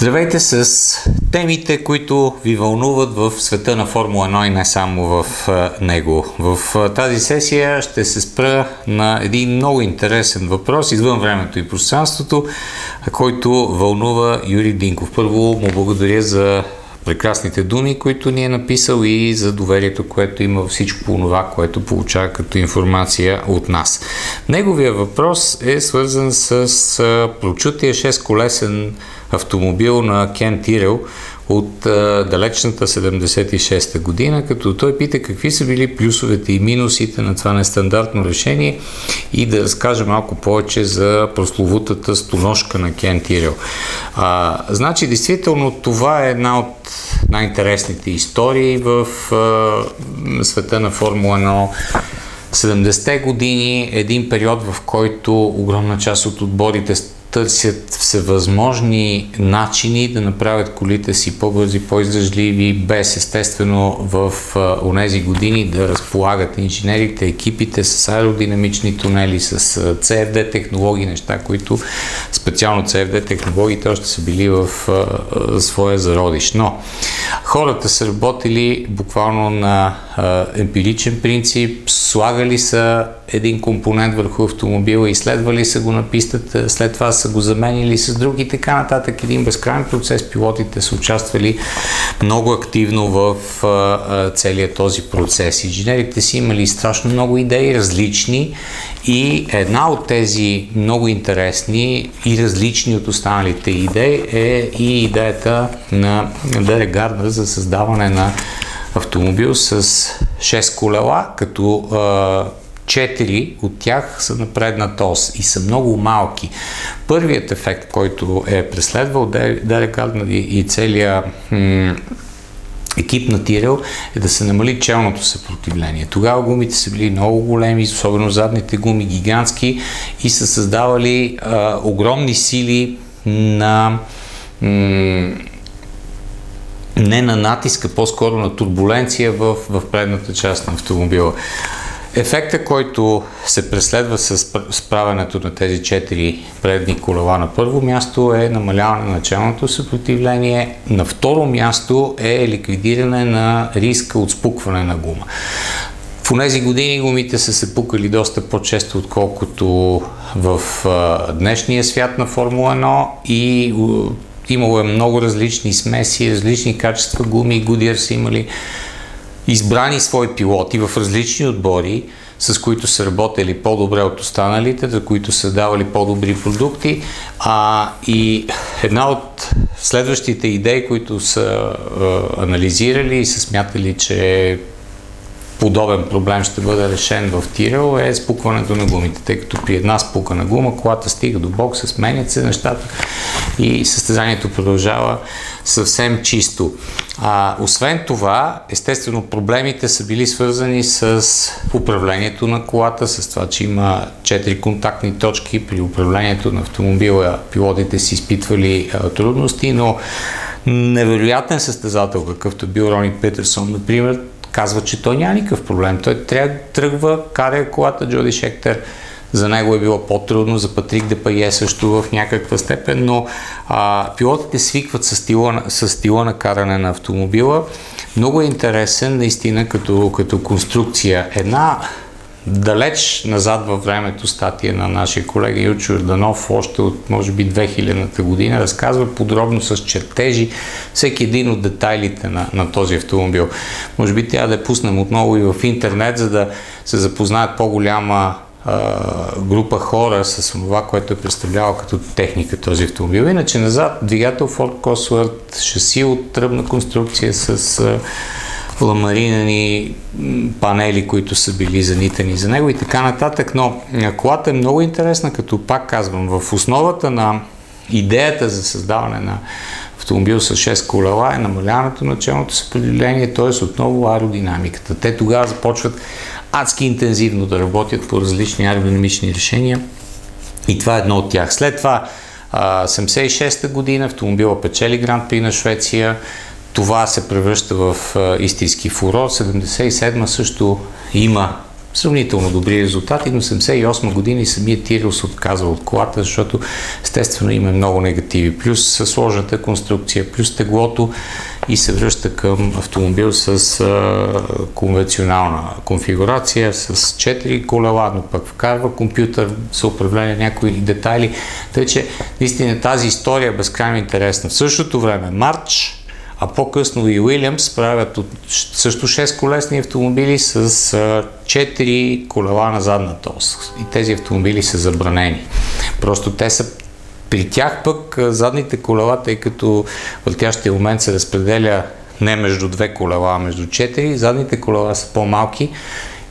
Здравейте с темите, които ви вълнуват в света на Формула 1 и не само в него. В тази сесия ще се спра на един много интересен въпрос извън времето и пространството, който вълнува Юрий Динков. Първо му благодаря за прекрасните думи, които ни е написал и за доверието, което има всичко това, което получава като информация от нас. Неговия въпрос е свързан с прочутия 6-колесен автомобил на Кен Тирел от а, далечната 76-та година, като той пита какви са били плюсовете и минусите на това нестандартно решение и да разкаже малко повече за прословутата стоножка на Кен Тирел. А, значи, действително, това е една от най-интересните истории в а, света на Формула 1. 70-те години, един период, в който огромна част от отборите търсят всевъзможни начини да направят колите си по-бързи, по-издръжливи, без естествено в онези години да разполагат инженерите, екипите с аеродинамични тунели, с CFD технологии, неща, които специално CFD технологиите още са били в а, своя зародиш. Но хората са работили буквално на емпиричен принцип, слагали са един компонент върху автомобила, изследвали са го на пистата, след това са го заменили с други и така нататък. Един безкрайен процес. Пилотите са участвали много активно в целият този процес. Инженерите си имали страшно много идеи, различни и една от тези много интересни и различни от останалите идеи е и идеята на Дере Гарднер за създаване на автомобил с 6 колела, като четири от тях са на предната ос и са много малки. Първият ефект, който е преследвал Дерек Гарднер и целият екип на Тирел е да се намали челното съпротивление. Тогава гумите са били много големи, особено задните гуми гигантски и са създавали а, огромни сили на м- не на натиска, по-скоро на турбуленция в, в предната част на автомобила. Ефекта, който се преследва с справянето на тези четири предни колела на първо място е намаляване на началното съпротивление, на второ място е ликвидиране на риска от спукване на гума. В тези години гумите са се пукали доста по-често, отколкото в днешния свят на Формула 1 и имало е много различни смеси, различни качества гуми, Goodyear са имали избрани свои пилоти в различни отбори, с които са работили по-добре от останалите, за които са давали по-добри продукти. А, и една от следващите идеи, които са а, анализирали и са смятали, че подобен проблем ще бъде решен в Тирел е спукването на гумите, тъй като при една спукана гума колата стига до бокса, сменят се нещата и състезанието продължава съвсем чисто. А, освен това, естествено, проблемите са били свързани с управлението на колата, с това, че има 4 контактни точки при управлението на автомобила. Пилотите си изпитвали а, трудности, но невероятен състезател, какъвто бил Рони Петерсон, например, казва, че той няма никакъв проблем. Той трябва тръгва, кара колата Джоди Шектер. За него е било по-трудно, за Патрик Депае също в някаква степен, но а, пилотите свикват с стила, с стила на каране на автомобила. Много е интересен наистина като, като конструкция. Една далеч назад във времето статия на нашия колега Ючо Йорданов, още от може би 2000-та година, разказва подробно с чертежи всеки един от детайлите на, на този автомобил. Може би трябва да я пуснем отново и в интернет, за да се запознаят по-голяма група хора с това, което е представлявал като техника този автомобил. Иначе назад двигател Ford Cosworth, шаси от тръбна конструкция с ламаринани панели, които са били занитани за него и така нататък. Но колата е много интересна, като пак казвам, в основата на идеята за създаване на автомобил с 6 колела е намаляването на челното съпределение, т.е. отново аеродинамиката. Те тогава започват адски интензивно да работят по различни аеродинамични решения и това е едно от тях. След това 76-та година автомобила печели Гранд При на Швеция, това се превръща в истински фурор. 77 също има сравнително добри резултати, но 78 години самият Тирил се отказва от колата, защото естествено има много негативи. Плюс сложната конструкция, плюс теглото и се връща към автомобил с а, конвенционална конфигурация, с 4 колела, но пък вкарва компютър за управление някои детайли. Тъй, че наистина тази история е безкрайно интересна. В същото време Марч а по-късно и Уилямс правят от също 6 колесни автомобили с 4 колела на задната ос. И тези автомобили са забранени. Просто те са при тях пък задните колела, тъй като в тящия момент се разпределя не между две колела, а между четири, задните колела са по-малки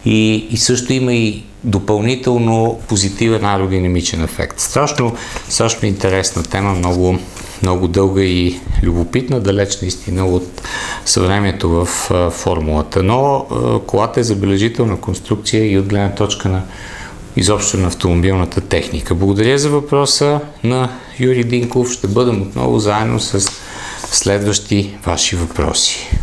и, и също има и допълнително позитивен аеродинамичен ефект. Страшно, страшно интересна тема, много, много дълга и любопитна, далеч наистина от съвремието в формулата. Но колата е забележителна конструкция и от гледна точка на изобщо на автомобилната техника. Благодаря за въпроса на Юрий Динков. Ще бъдем отново заедно с следващи ваши въпроси.